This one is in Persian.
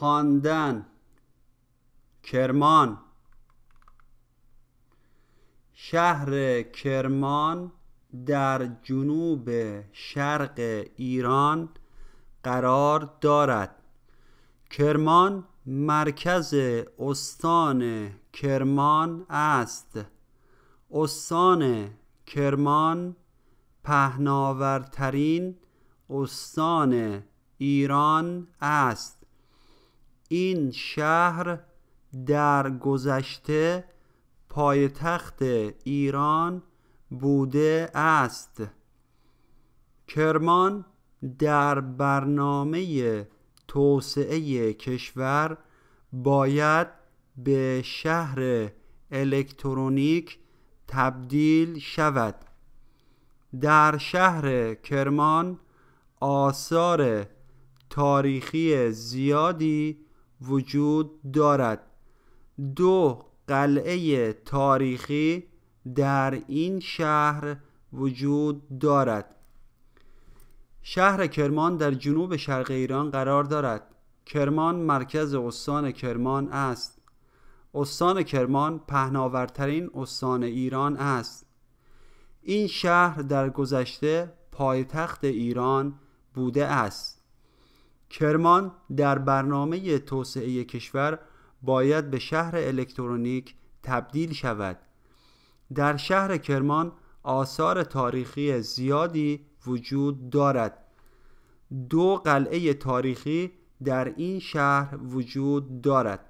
خواندن. کرمان. شهر کرمان در جنوب شرق ایران قرار دارد. کرمان مرکز استان کرمان است. استان کرمان پهناورترین استان ایران است. این شهر در گذشته پایتخت ایران بوده است. کرمان در برنامه توسعه کشور باید به شهر الکترونیک تبدیل شود. در شهر کرمان آثار تاریخی زیادی وجود دارد. دو قلعه تاریخی در این شهر وجود دارد. شهر کرمان در جنوب شرق ایران قرار دارد. کرمان مرکز استان کرمان است. استان کرمان پهناورترین استان ایران است. این شهر در گذشته پایتخت ایران بوده است. کرمان در برنامه توسعه کشور باید به شهر الکترونیک تبدیل شود. در شهر کرمان آثار تاریخی زیادی وجود دارد. دو قلعه تاریخی در این شهر وجود دارد.